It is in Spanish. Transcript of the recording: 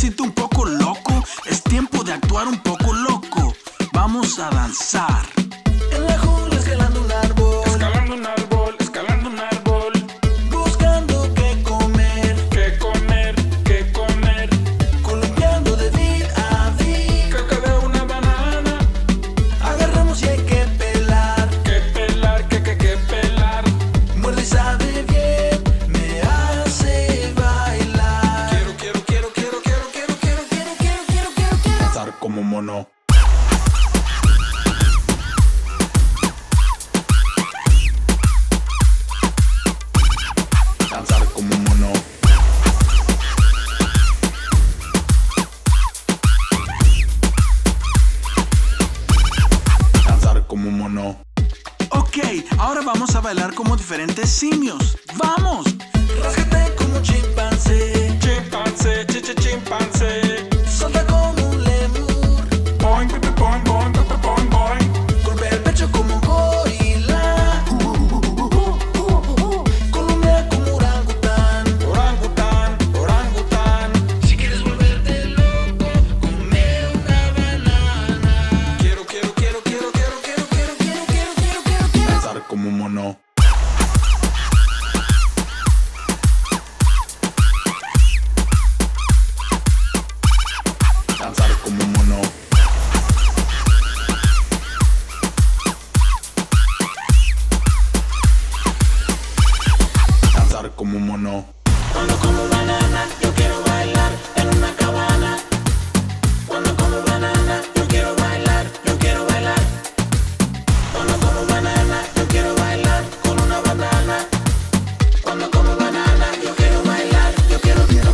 siento un poco loco, es tiempo de actuar un poco loco. Vamos a danzar. Danzar como un mono. Danzar como un mono. Ok, ahora vamos a bailar como diferentes simios. ¡Vamos! no. Danzar como mono. Danzar como mono. Como